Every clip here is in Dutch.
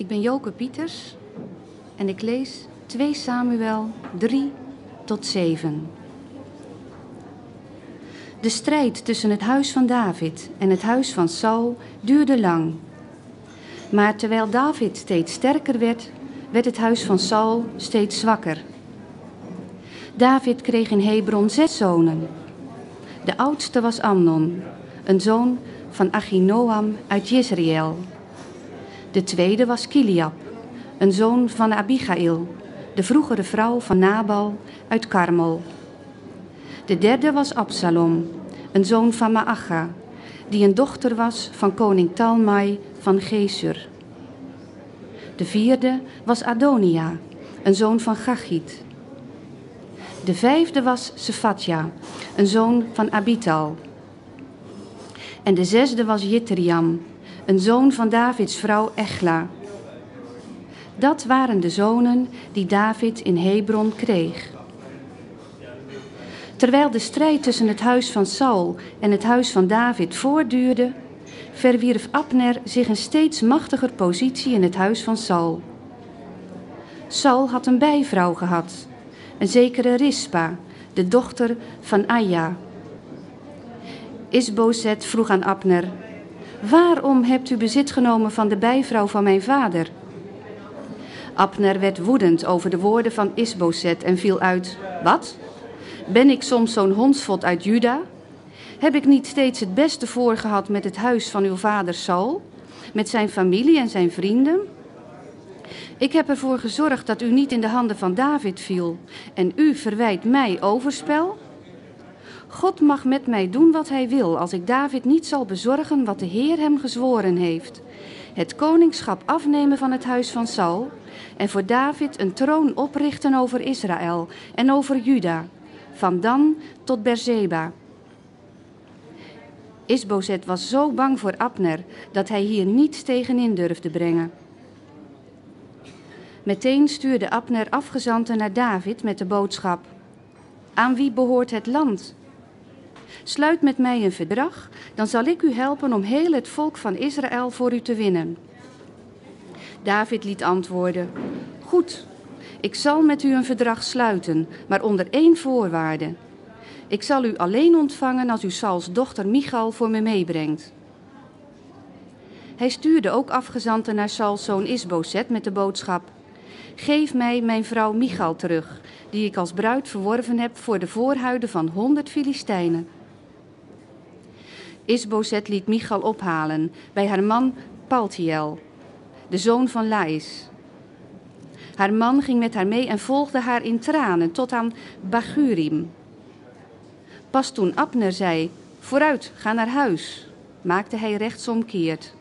Ik ben Joke Pieters en ik lees 2 Samuel 3 tot 7. De strijd tussen het huis van David en het huis van Saul duurde lang. Maar terwijl David steeds sterker werd, werd het huis van Saul steeds zwakker. David kreeg in Hebron zes zonen. De oudste was Amnon, een zoon van Achinoam uit Jezreel. De tweede was Kiliab, een zoon van Abigail, de vroegere vrouw van Nabal uit Karmel. De derde was Absalom, een zoon van Maacha, die een dochter was van koning Talmai van Gesur. De vierde was Adonia, een zoon van Gachit. De vijfde was Sephatja, een zoon van Abital. En de zesde was Jitriam, een zoon van Davids vrouw Echla. Dat waren de zonen die David in Hebron kreeg. Terwijl de strijd tussen het huis van Saul en het huis van David voortduurde, verwierf Abner zich een steeds machtiger positie in het huis van Saul. Saul had een bijvrouw gehad, een zekere Rispa, de dochter van Aya. Isbozet vroeg aan Abner: Waarom hebt u bezit genomen van de bijvrouw van mijn vader? Abner werd woedend over de woorden van Isbozet en viel uit: Wat? Ben ik soms zo'n hondsvot uit Juda? Heb ik niet steeds het beste voorgehad met het huis van uw vader Saul, met zijn familie en zijn vrienden? Ik heb ervoor gezorgd dat u niet in de handen van David viel en u verwijt mij overspel? God mag met mij doen wat hij wil als ik David niet zal bezorgen wat de Heer hem gezworen heeft. Het koningschap afnemen van het huis van Saul en voor David een troon oprichten over Israël en over Juda, van Dan tot Berzeba. Isbozet was zo bang voor Abner dat hij hier niets tegenin durfde brengen. Meteen stuurde Abner afgezanten naar David met de boodschap: Aan wie behoort het land? Sluit met mij een verdrag, dan zal ik u helpen om heel het volk van Israël voor u te winnen. David liet antwoorden: Goed, ik zal met u een verdrag sluiten, maar onder één voorwaarde. Ik zal u alleen ontvangen als u Sauls dochter Michal voor me meebrengt. Hij stuurde ook afgezanten naar Sauls zoon Isbozet met de boodschap: Geef mij mijn vrouw Michal terug, die ik als bruid verworven heb voor de voorhuiden van honderd Filistijnen. Isbozet liet Michal ophalen bij haar man Paltiel, de zoon van Lais. Haar man ging met haar mee en volgde haar in tranen tot aan Bagurim. Pas toen Abner zei: Vooruit, ga naar huis, maakte hij rechtsomkeerd.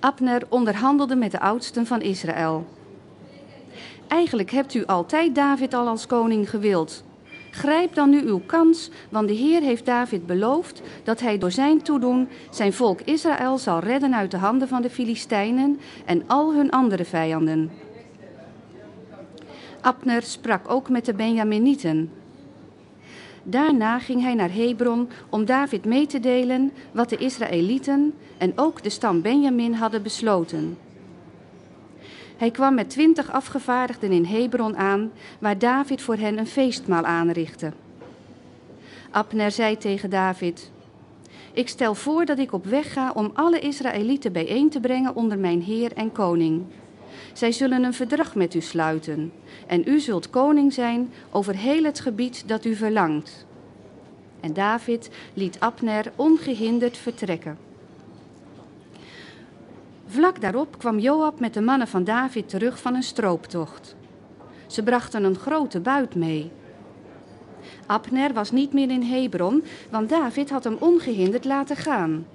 Abner onderhandelde met de oudsten van Israël. Eigenlijk hebt u altijd David al als koning gewild. Grijp dan nu uw kans, want de Heer heeft David beloofd dat hij door zijn toedoen zijn volk Israël zal redden uit de handen van de Filistijnen en al hun andere vijanden. Abner sprak ook met de Benjaminieten. Daarna ging hij naar Hebron om David mee te delen wat de Israëlieten en ook de stam Benjamin hadden besloten. Hij kwam met twintig afgevaardigden in Hebron aan, waar David voor hen een feestmaal aanrichtte. Abner zei tegen David: Ik stel voor dat ik op weg ga om alle Israëlieten bijeen te brengen onder mijn heer en koning. Zij zullen een verdrag met u sluiten, en u zult koning zijn over heel het gebied dat u verlangt. En David liet Abner ongehinderd vertrekken. Vlak daarop kwam Joab met de mannen van David terug van een strooptocht. Ze brachten een grote buit mee. Abner was niet meer in Hebron, want David had hem ongehinderd laten gaan.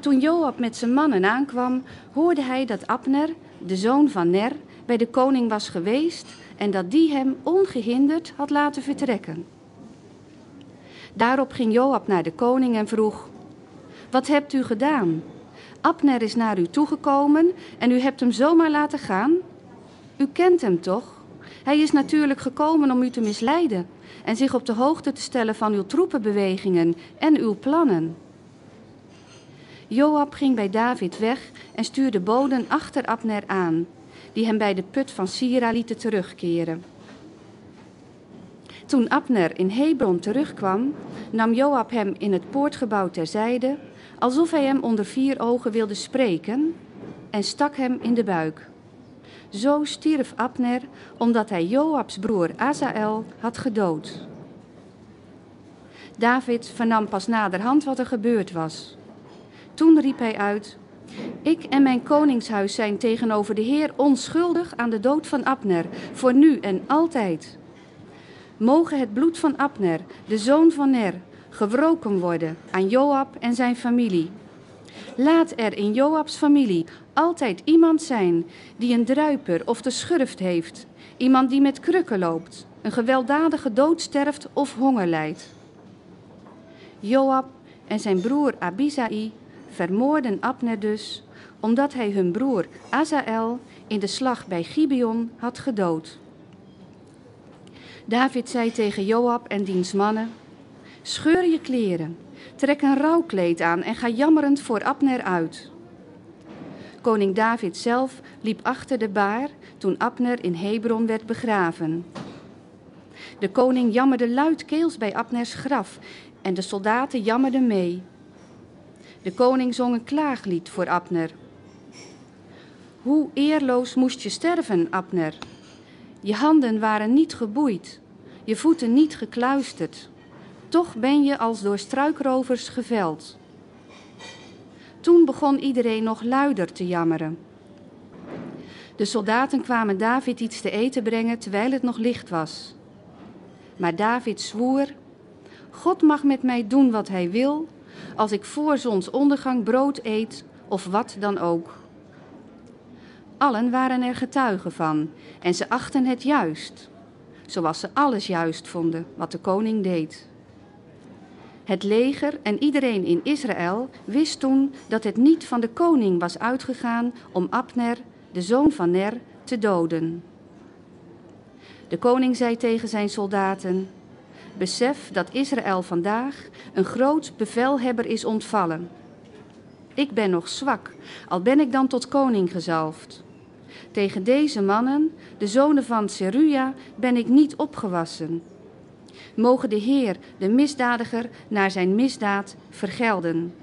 Toen Joab met zijn mannen aankwam, hoorde hij dat Abner, de zoon van Ner, bij de koning was geweest en dat die hem ongehinderd had laten vertrekken. Daarop ging Joab naar de koning en vroeg: Wat hebt u gedaan? Abner is naar u toegekomen en u hebt hem zomaar laten gaan? U kent hem toch? Hij is natuurlijk gekomen om u te misleiden en zich op de hoogte te stellen van uw troepenbewegingen en uw plannen. Joab ging bij David weg en stuurde boden achter Abner aan, die hem bij de put van Sira lieten terugkeren. Toen Abner in Hebron terugkwam, nam Joab hem in het poortgebouw terzijde, alsof hij hem onder vier ogen wilde spreken, en stak hem in de buik. Zo stierf Abner, omdat hij Joabs broer Azael had gedood. David vernam pas naderhand wat er gebeurd was. Toen riep hij uit: Ik en mijn koningshuis zijn tegenover de Heer onschuldig aan de dood van Abner, voor nu en altijd. Mogen het bloed van Abner, de zoon van Ner, gewroken worden aan Joab en zijn familie. Laat er in Joabs familie altijd iemand zijn die een druiper of de schurft heeft, iemand die met krukken loopt, een gewelddadige dood sterft of honger lijdt. Joab en zijn broer Abisai vermoorden Abner dus, omdat hij hun broer Azael in de slag bij Gibeon had gedood. David zei tegen Joab en diens mannen: Scheur je kleren, trek een rouwkleed aan en ga jammerend voor Abner uit. Koning David zelf liep achter de baar toen Abner in Hebron werd begraven. De koning jammerde luidkeels bij Abners graf en de soldaten jammerden mee. De koning zong een klaaglied voor Abner. Hoe eerloos moest je sterven, Abner? Je handen waren niet geboeid, je voeten niet gekluisterd. Toch ben je als door struikrovers geveld. Toen begon iedereen nog luider te jammeren. De soldaten kwamen David iets te eten brengen terwijl het nog licht was. Maar David zwoer: God mag met mij doen wat hij wil, als ik voor zonsondergang brood eet of wat dan ook. Allen waren er getuigen van en ze achten het juist, zoals ze alles juist vonden wat de koning deed. Het leger en iedereen in Israël wist toen dat het niet van de koning was uitgegaan om Abner, de zoon van Ner, te doden. De koning zei tegen zijn soldaten: Besef dat Israël vandaag een groot bevelhebber is ontvallen. Ik ben nog zwak, al ben ik dan tot koning gezalfd. Tegen deze mannen, de zonen van Seruja, ben ik niet opgewassen. Mogen de Heer de misdadiger naar zijn misdaad vergelden.